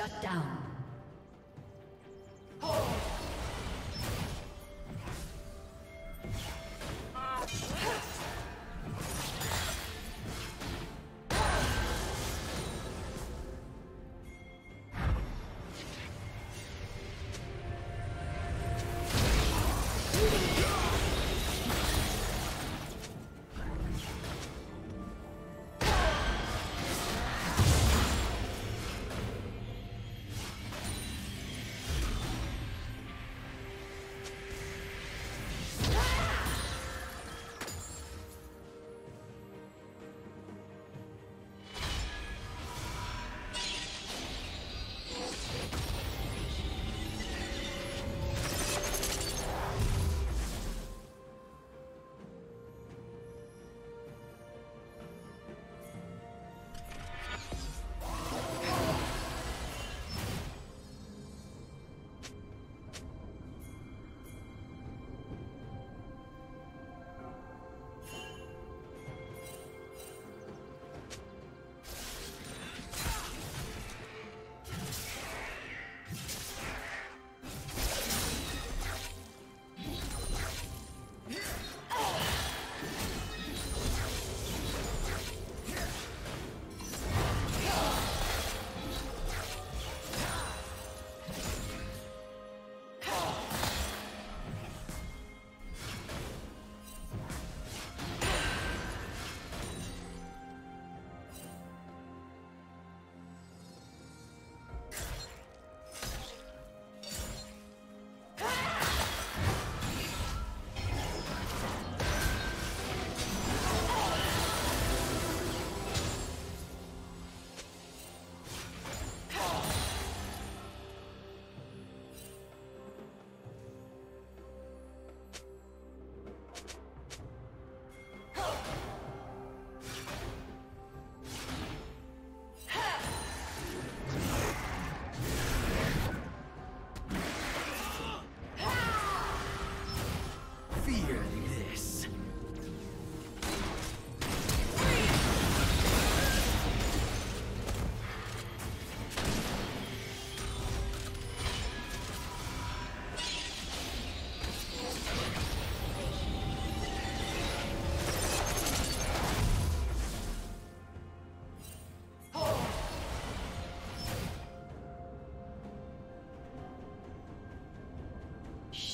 Shut down.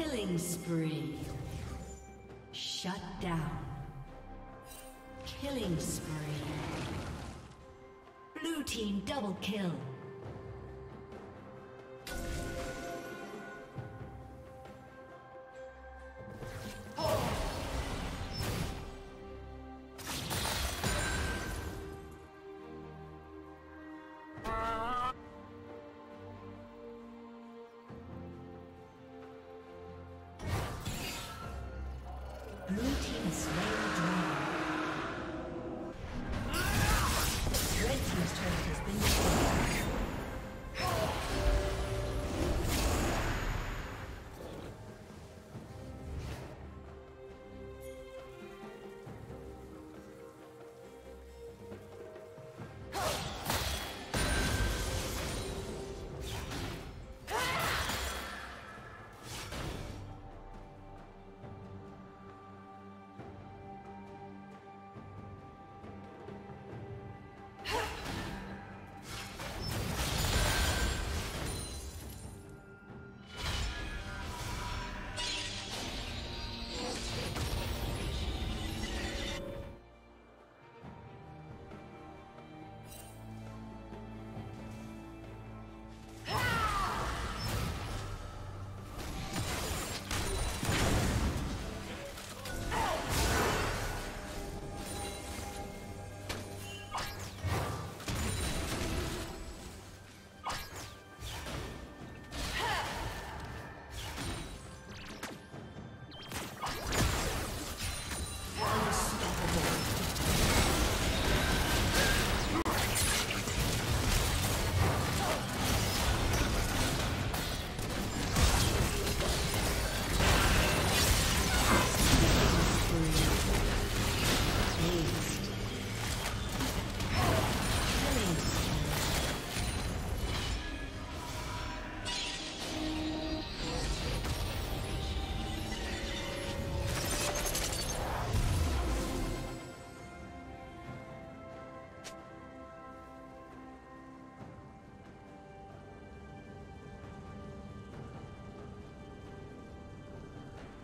Killing spree. Shut down. Killing spree. Blue team double kill.